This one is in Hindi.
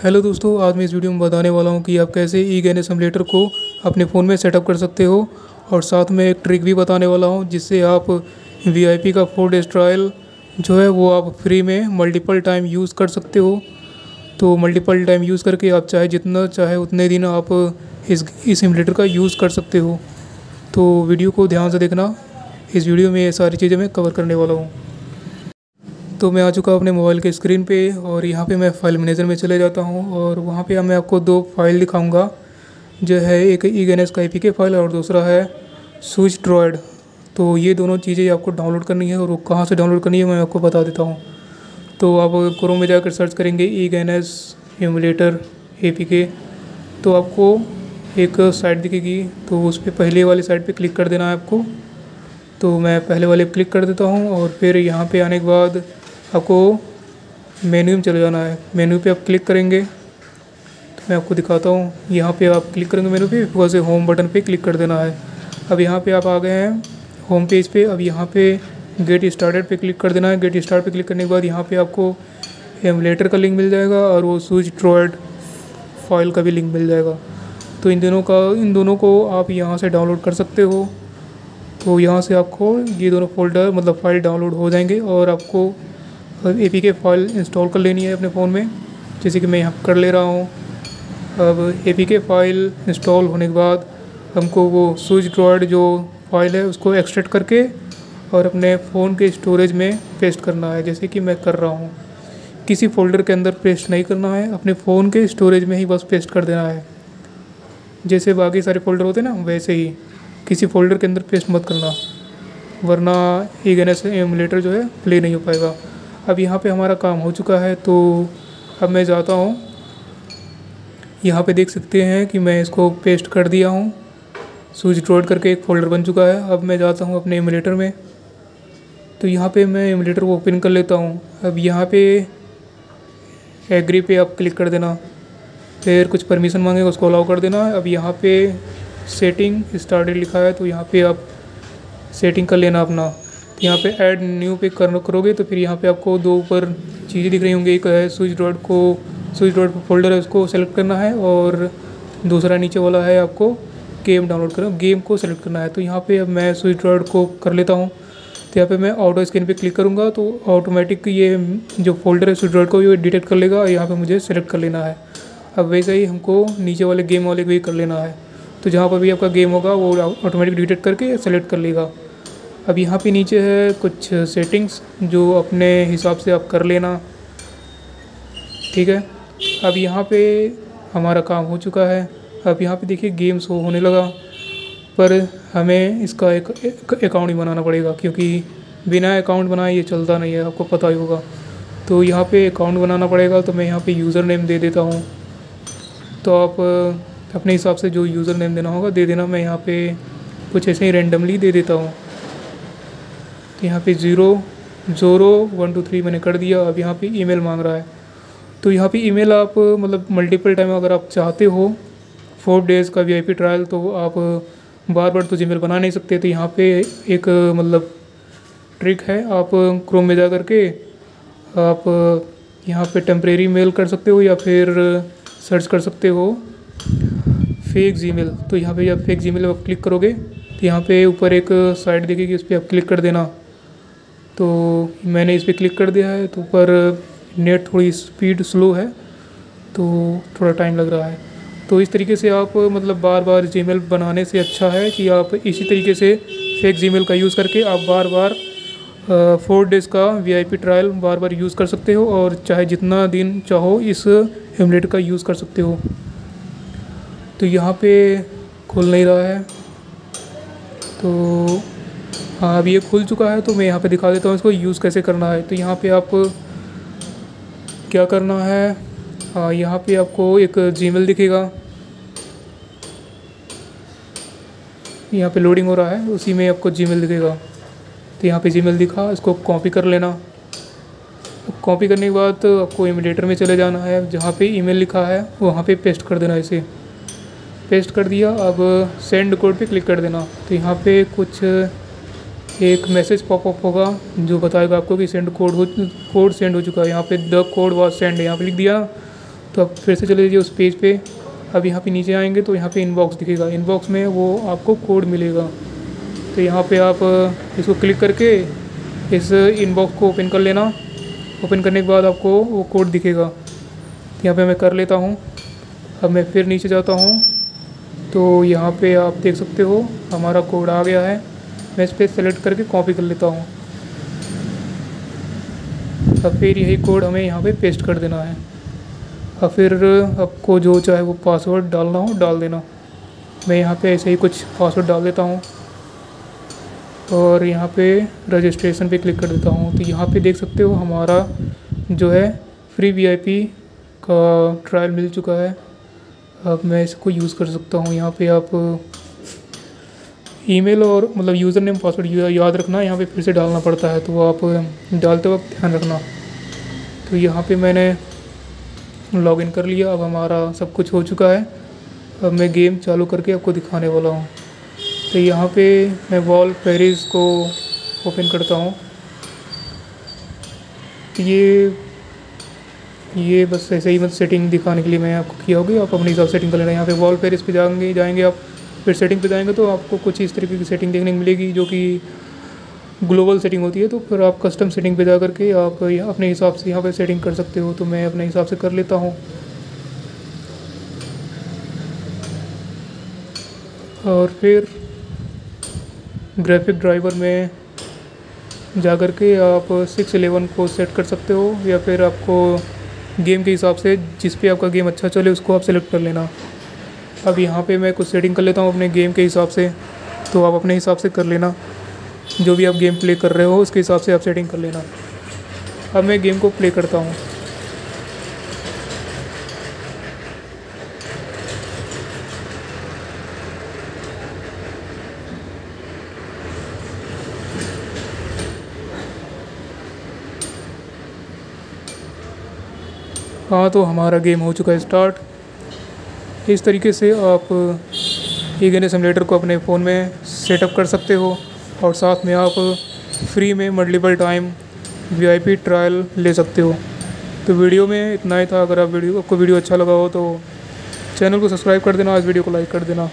हेलो दोस्तों, आज मैं इस वीडियो में बताने वाला हूँ कि आप कैसे ई गैन सिमुलेटर को अपने फ़ोन में सेटअप कर सकते हो। और साथ में एक ट्रिक भी बताने वाला हूँ, जिससे आप वीआईपी का फोर डेज़ ट्रायल जो है, वो आप फ्री में मल्टीपल टाइम यूज़ कर सकते हो। तो मल्टीपल टाइम यूज़ करके आप चाहे जितना, चाहे उतने दिन आप इस सिमुलेटर का यूज़ कर सकते हो। तो वीडियो को ध्यान से देखना। इस वीडियो में ये सारी चीज़ें मैं कवर करने वाला हूँ। तो मैं आ चुका हूँ अपने मोबाइल के स्क्रीन पे और यहाँ पे मैं फ़ाइल मैनेजर में चले जाता हूँ और वहाँ पे मैं आपको दो फ़ाइल दिखाऊँगा। जो है एक ई गैनस का ए फ़ाइल और दूसरा है स्विच ड्रॉयड तो ये दोनों चीज़ें आपको डाउनलोड करनी है और वो कहाँ से डाउनलोड करनी है मैं आपको बता देता हूँ। तो आप क्रोम में जाकर सर्च करेंगे ई गन एस एमुलेटर ए तो आपको एक साइट दिखेगी तो उस पर पहले वाली साइट पे क्लिक कर देना है आपको। तो मैं पहले वाले क्लिक कर देता हूँ और फिर यहाँ पे आने के बाद आपको मेन्यू में चले जाना है। मेन्यू पे आप क्लिक करेंगे तो मैं आपको दिखाता हूँ। यहाँ पे आप क्लिक करेंगे मेन्यू पे से होम बटन पे क्लिक कर देना है। अब यहाँ पे आप आ गए हैं होम पेज पे। अब यहाँ पे गेट स्टार्टेड पे क्लिक कर देना है। गेट स्टार्ट पे क्लिक करने के बाद यहाँ पे आपको एमुलेटर का लिंक मिल जाएगा और वो स्विच ड्रॉयड फ़ाइल का भी लिंक मिल जाएगा। तो इन दोनों का, इन दोनों को आप यहाँ से डाउनलोड कर सकते हो। तो यहाँ से आपको ये दोनों फोल्डर मतलब फ़ाइल डाउनलोड हो जाएँगे और आपको A P K file install कर लेनी है अपने फ़ोन में। जैसे कि मैं यहाँ कर ले रहा हूँ। अब A P K file install होने के बाद हमको वो स्विच ड्रॉयड जो फ़ाइल है उसको एक्सट्रैक्ट करके और अपने फ़ोन के स्टोरेज में पेस्ट करना है। जैसे कि मैं कर रहा हूँ। किसी फोल्डर के अंदर पेस्ट नहीं करना है। अपने फ़ोन के स्टोरेज में ही बस पेस्ट कर देना है। जैसे बाकी सारे फोल्डर होते ना, वैसे ही किसी फोल्डर के अंदर पेस्ट मत करना। वरना ई गन एमुलेटर जो है प्ले नहीं हो पाएगा। अब यहाँ पे हमारा काम हो चुका है तो अब मैं जाता हूँ। यहाँ पे देख सकते हैं कि मैं इसको पेस्ट कर दिया हूँ। स्विच ड्रॉड करके एक फ़ोल्डर बन चुका है। अब मैं जाता हूँ अपने एमुलेटर में। तो यहाँ पे मैं एमुलेटर को ओपन कर लेता हूँ। अब यहाँ पे एग्री पे आप क्लिक कर देना। फिर कुछ परमिशन मांगेगा, उसको अलाउ कर देना। अब यहाँ पे सेटिंग स्टार्टेड लिखा है तो यहाँ पे आप सेटिंग कर लेना अपना। यहाँ पे ऐड न्यू पे कर करोगे तो फिर यहाँ पे आपको दो ऊपर चीज़ें दिख रही होंगी। एक है स्विच डॉट को स्विच डॉट फोल्डर है उसको सेलेक्ट करना है और दूसरा नीचे वाला है आपको गेम डाउनलोड करना गेम को सेलेक्ट करना है। तो यहाँ पे अब मैं स्विच डॉट को कर लेता हूँ। तो यहाँ पे मैं ऑटो स्क्रीन पे क्लिक करूँगा तो ऑटोमेटिक ये जो फोल्डर है स्विच डॉट को भी डिटेक्ट कर लेगा और यहाँ पर मुझे सेलेक्ट कर लेना है। अब वैसे ही हमको नीचे वाले गेम वाले को भी कर लेना है। तो जहाँ पर भी आपका गेम होगा वो ऑटोमेटिक डिटेक्ट करके सेलेक्ट कर लेगा। अब यहाँ पे नीचे है कुछ सेटिंग्स जो अपने हिसाब से आप कर लेना। ठीक है? अब यहाँ पे हमारा काम हो चुका है। अब यहाँ पे देखिए गेम शो होने लगा। पर हमें इसका एक, अकाउंट ही बनाना पड़ेगा क्योंकि बिना अकाउंट बनाए ये चलता नहीं है आपको पता ही होगा। तो यहाँ पे अकाउंट बनाना पड़ेगा तो मैं यहाँ पे यूज़र नेम दे देता हूँ। तो आप अपने हिसाब से जो यूज़र नेम देना होगा दे देना। मैं यहाँ पे कुछ ऐसे ही रेंडमली दे देता हूँ। तो यहाँ पे zero zero one two three मैंने कर दिया, अब यहाँ पे ईमेल मांग रहा है। तो यहाँ पे ईमेल आप मतलब मल्टीपल टाइम अगर आप चाहते हो फोर डेज़ का वीआईपी ट्रायल तो आप बार बार तो जीमेल बना नहीं सकते तो यहाँ पे एक मतलब ट्रिक है, आप क्रोम में जा कर के आप यहाँ पे टेम्परेरी मेल कर सकते हो, या फिर सर्च कर सकते हो फेक जीमेल तो यहाँ पे जब फेक जीमेल आप क्लिक करोगे तो यहाँ पे ऊपर एक साइट देखेगी, उस पर आप क्लिक कर देना। तो मैंने इस पर क्लिक कर दिया है तो पर नेट थोड़ी स्पीड स्लो है तो थोड़ा टाइम लग रहा है। तो इस तरीके से आप मतलब बार बार जीमेल बनाने से अच्छा है कि आप इसी तरीके से फेक जीमेल का यूज़ करके आप बार बार फोर डेज़ का वीआईपी ट्रायल बार बार यूज़ कर सकते हो और चाहे जितना दिन चाहो इस हेमलेट का यूज़ कर सकते हो। तो यहाँ पे खुल नहीं रहा है। तो हाँ अब ये खुल चुका है तो मैं यहाँ पे दिखा देता हूँ इसको यूज़ कैसे करना है। तो यहाँ पे आप क्या करना है? हाँ यहाँ पे आपको एक जीमेल दिखेगा। यहाँ पे लोडिंग हो रहा है, उसी में आपको जीमेल दिखेगा। तो यहाँ पे जीमेल दिखा, इसको कॉपी कर लेना। कॉपी करने के बाद आपको इमिडेटर में चले जाना है, जहाँ पे ईमेल लिखा है, वहाँ पे पेस्ट कर देना इसे। पेस्ट कर दिया, अब सेंड कोड पे क्लिक कर देना। तो यहाँ पे कुछ एक मैसेज पॉपअप होगा, जो बताएगा आपको कि सेंड कोड हो कोड सेंड हो चुका है। यहाँ पे द कोड वॉज़ सेंड यहाँ पे लिख दिया। तो आप फिर से चले जाइए उस पेज पे। अब यहाँ पे नीचे आएँगे तो यहाँ पे इनबॉक्स दिखेगा। इनबॉक्स में वो आपको कोड मिलेगा। तो यहाँ पे आप, इसको क्लिक करके इस इनबॉक्स को ओपन कर लेना। ओपन करने के बाद आपको वो कोड दिखेगा। यहाँ पे मैं कर लेता हूँ। अब मैं फिर नीचे जाता हूँ। तो यहाँ पे आप देख सकते हो, हमारा कोड आ गया है। मैं इस पर सेलेक्ट करके कॉपी कर लेता हूँ। अब फिर यही कोड हमें यहाँ पे पेस्ट कर देना है। और फिर आपको जो चाहे वो पासवर्ड डालना हो, डाल देना। मैं यहाँ पे ऐसे ही कुछ पासवर्ड डाल देता हूँ। और यहाँ पे रजिस्ट्रेशन पे क्लिक कर देता हूँ। तो यहाँ पे देख सकते हो हमारा जो है फ्री वीआईपी का ट्रायल मिल चुका है। अब मैं इसको यूज़ कर सकता हूँ। यहाँ पे आप ईमेल और मतलब यूज़र नेम, पासवर्ड याद रखना, यहाँ पे फिर से डालना पड़ता है तो आप डालते वक्त ध्यान रखना। तो यहाँ पे मैंने लॉगिन कर लिया, अब हमारा सब कुछ हो चुका है। अब मैं गेम चालू करके आपको दिखाने वाला हूँ। तो यहाँ पे मैं वॉल पेरिस को ओपन करता हूँ। ये ये बस ऐसे ही मतलब सेटिंग दिखाने के लिए मैं आपको किया होगी। आप अपने हिसाब सेटिंग कर लेना। यहाँ पे वॉल पेरिस पे जाएँगे जाएँगे आप। फिर सेटिंग पे जाएँगे तो आपको कुछ इस तरीके की सेटिंग देखने को मिलेगी जो कि ग्लोबल सेटिंग होती है तो फिर आप कस्टम सेटिंग पे जा करके आप अपने हिसाब से यहाँ पे सेटिंग कर सकते हो तो मैं अपने हिसाब से कर लेता हूँ। और फिर ग्राफिक ड्राइवर में जा कर के आप सिक्स एलेवन को सेट कर सकते हो, या फिर आपको गेम के हिसाब से जिस पे आपका गेम अच्छा चले, उसको आप सेलेक्ट कर लेना। अब यहाँ पे मैं कुछ सेटिंग कर लेता हूँ अपने गेम के हिसाब से। तो आप अपने हिसाब से कर लेना। जो भी आप गेम प्ले कर रहे हो, उसके हिसाब से आप सेटिंग कर लेना। अब मैं गेम को प्ले करता हूँ। हाँ तो हमारा गेम हो चुका है स्टार्ट इस तरीके से आप ई गेन को अपने फ़ोन में सेटअप कर सकते हो और साथ में आप फ्री में मल्टीपल टाइम वीआईपी ट्रायल ले सकते हो। तो वीडियो में इतना ही था। अगर आप वीडियो आपको वीडियो अच्छा लगा हो तो चैनल को सब्सक्राइब कर देना, इस वीडियो को लाइक कर देना।